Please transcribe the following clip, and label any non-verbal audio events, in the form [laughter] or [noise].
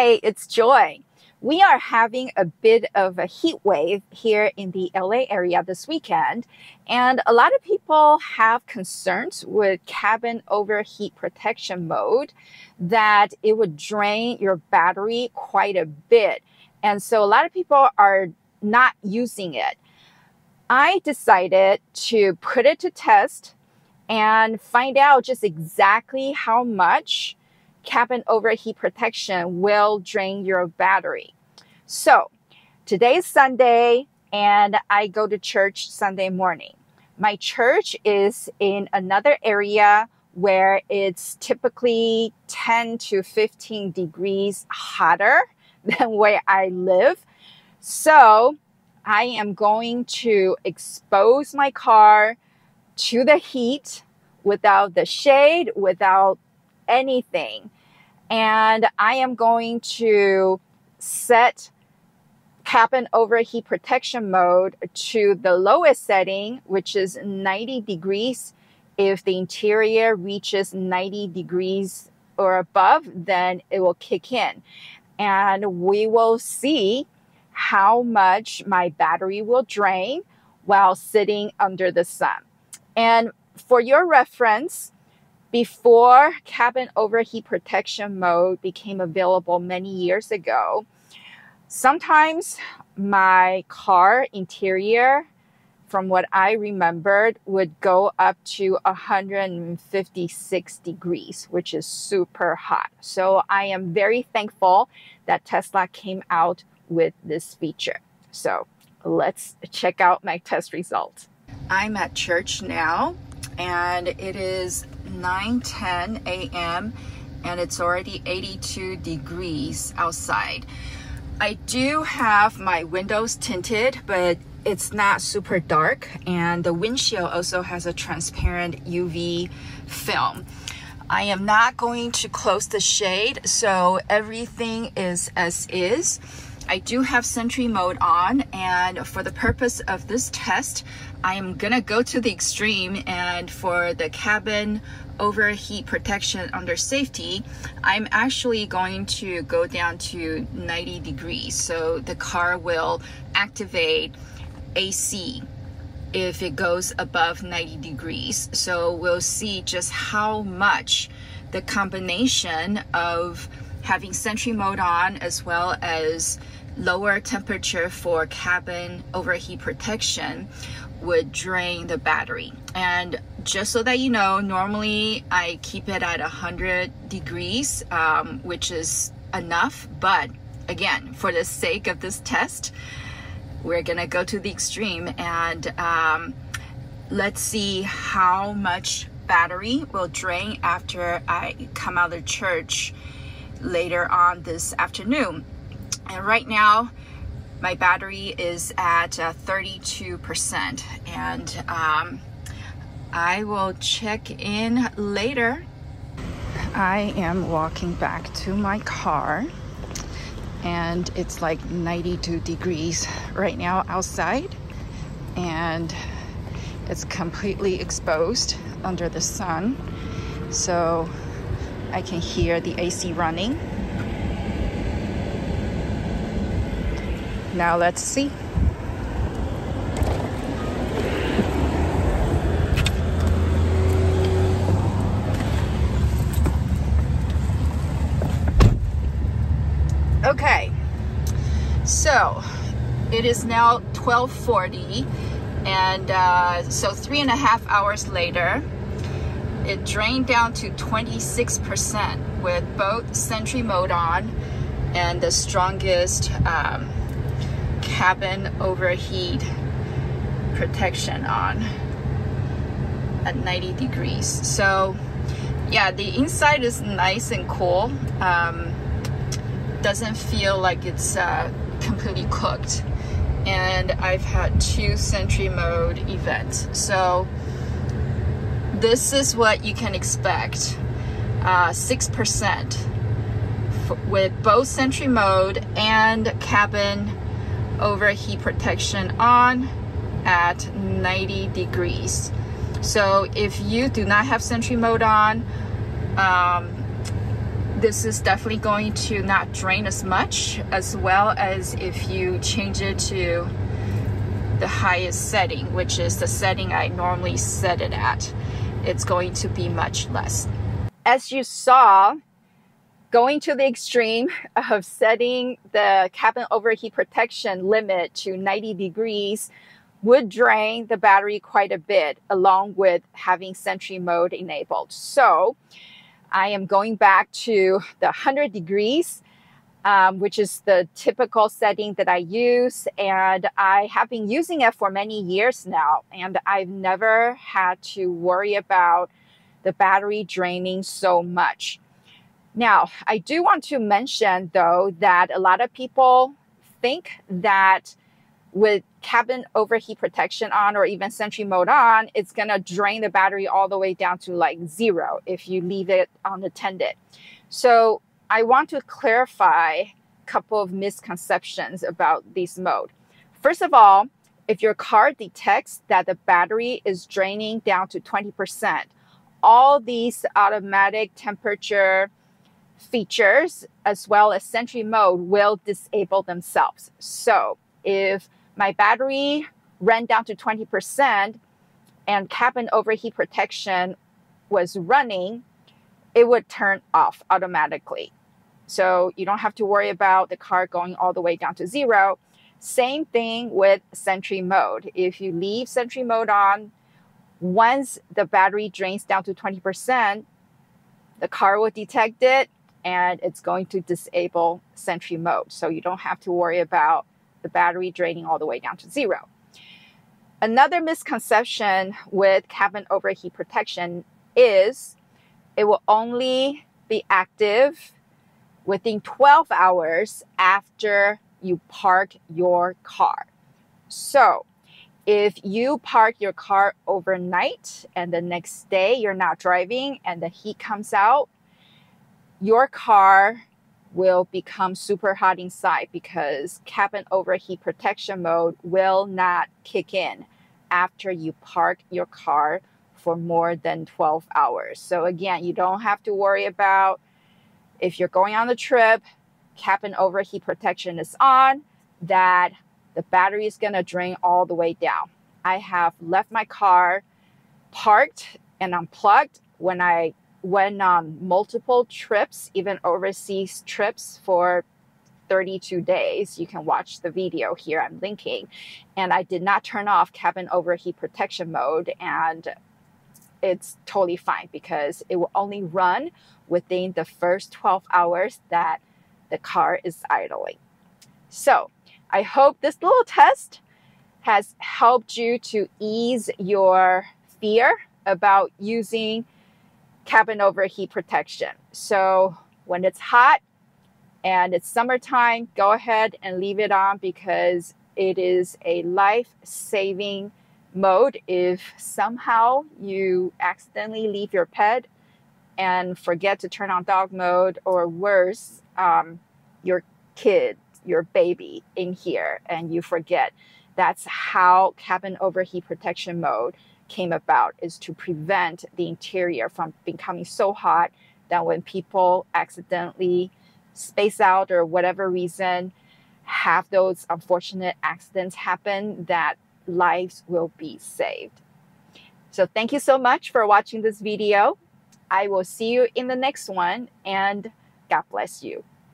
Hey, it's Joy. We are having a bit of a heat wave here in the LA area this weekend, and a lot of people have concerns with cabin overheat protection mode that it would drain your battery quite a bit. And so a lot of people are not using it. I decided to put it to test and find out just exactly how much cabin overheat protection will drain your battery. So today is Sunday and I go to church Sunday morning. My church is in another area where it's typically 10 to 15 degrees hotter [laughs] than where I live. So I am going to expose my car to the heat without the shade, without anything. And I am going to set cabin overheat protection mode to the lowest setting, which is 90 degrees. If the interior reaches 90 degrees or above, then it will kick in. And we will see how much my battery will drain while sitting under the sun. And for your reference, before cabin overheat protection mode became available many years ago, sometimes my car interior, from what I remembered, would go up to 156 degrees, which is super hot. So I am very thankful that Tesla came out with this feature. So let's check out my test results. I'm at church now and it is 9:10 a.m. and it's already 82 degrees outside. I do have my windows tinted, but it's not super dark and the windshield also has a transparent UV film. I am not going to close the shade, so everything is as is. I do have Sentry mode on and for the purpose of this test, I am gonna go to the extreme and for the cabin overheat protection under safety, I'm actually going to go down to 90 degrees. So the car will activate AC if it goes above 90 degrees. So we'll see just how much the combination of having Sentry mode on as well as lower temperature for cabin overheat protection would drain the battery. And just so that you know, normally I keep it at 100 degrees, um, which is enough. But again, for the sake of this test, we're gonna go to the extreme and um, let's see how much battery will drain after I come out of church later on this afternoon. And right now, my battery is at uh, 32% and um, I will check in later. I am walking back to my car and it's like 92 degrees right now outside and it's completely exposed under the sun so I can hear the AC running Now let's see. Okay, so it is now 1240 and uh, so three and a half hours later, it drained down to 26% with both Sentry mode on and the strongest um, cabin overheat protection on at 90 degrees. So yeah, the inside is nice and cool. Um, doesn't feel like it's uh, completely cooked. And I've had two Sentry mode events. So this is what you can expect. 6% uh, with both Sentry mode and cabin overheat protection on at 90 degrees. So if you do not have Sentry mode on, um, this is definitely going to not drain as much as well as if you change it to the highest setting, which is the setting I normally set it at. It's going to be much less. As you saw, going to the extreme of setting the cabin overheat protection limit to 90 degrees would drain the battery quite a bit along with having Sentry mode enabled. So I am going back to the 100 degrees, um, which is the typical setting that I use. And I have been using it for many years now. And I've never had to worry about the battery draining so much. Now, I do want to mention though that a lot of people think that with cabin overheat protection on or even Sentry mode on, it's going to drain the battery all the way down to like zero if you leave it unattended. So I want to clarify a couple of misconceptions about this mode. First of all, if your car detects that the battery is draining down to 20%, all these automatic temperature features as well as Sentry mode will disable themselves. So if my battery ran down to 20% and cabin overheat protection was running, it would turn off automatically. So you don't have to worry about the car going all the way down to zero. Same thing with Sentry mode. If you leave Sentry mode on, once the battery drains down to 20%, the car will detect it and it's going to disable Sentry mode. So you don't have to worry about the battery draining all the way down to zero. Another misconception with cabin overheat protection is it will only be active within 12 hours after you park your car. So, if you park your car overnight and the next day you're not driving and the heat comes out, your car will become super hot inside because cabin overheat protection mode will not kick in after you park your car for more than 12 hours. So again, you don't have to worry about if you're going on the trip, cabin overheat protection is on, that the battery is going to drain all the way down. I have left my car parked and unplugged when I went on um, multiple trips, even overseas trips for 32 days. You can watch the video here I'm linking. And I did not turn off cabin overheat protection mode and it's totally fine because it will only run within the first 12 hours that the car is idling. So I hope this little test has helped you to ease your fear about using cabin overheat protection. So when it's hot and it's summertime, go ahead and leave it on because it is a life saving mode if somehow you accidentally leave your pet and forget to turn on dog mode or worse, um, your kid, your baby in here and you forget. That's how cabin overheat protection mode came about is to prevent the interior from becoming so hot that when people accidentally space out or whatever reason have those unfortunate accidents happen that lives will be saved. So thank you so much for watching this video. I will see you in the next one and God bless you.